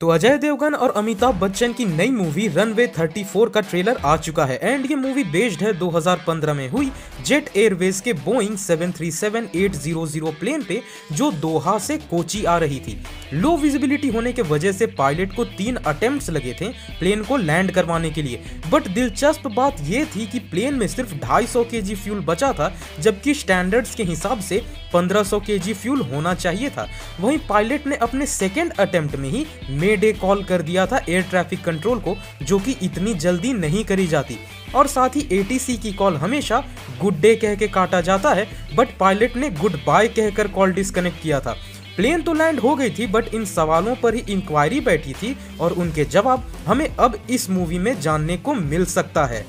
तो अजय देवगन और अमिताभ बच्चन की नई मूवी रनवे 34 का ट्रेलर आ चुका है। एंड ये मूवी बेस्ड है 2015 में हुई जेट एयरवेज के बोइंग 737-800 प्लेन पे, जो दोहा से कोची आ रही थी। लो विजिबिलिटी होने के वजह से पायलट को तीन अटेम्प्ट्स लगे थे प्लेन को लैंड करवाने के लिए। बट दिलचस्प बात यह थी कि प्लेन में सिर्फ़ 250 केजी फ्यूल बचा था, जबकि स्टैंडर्ड्स के हिसाब से 1500 केजी फ्यूल होना चाहिए था। वहीं पायलट ने अपने सेकेंड अटेम्प्ट में ही मे डे कॉल कर दिया था एयर ट्रैफ़िक कंट्रोल को, जो कि इतनी जल्दी नहीं करी जाती। और साथ ही एटीसी की कॉल हमेशा गुड डे कह के काटा जाता है बट पायलट ने गुड बाय कहकर कॉल डिस्कनेक्ट किया था। प्लेन तो लैंड हो गई थी बट इन सवालों पर ही इंक्वायरी बैठी थी और उनके जवाब हमें अब इस मूवी में जानने को मिल सकता है।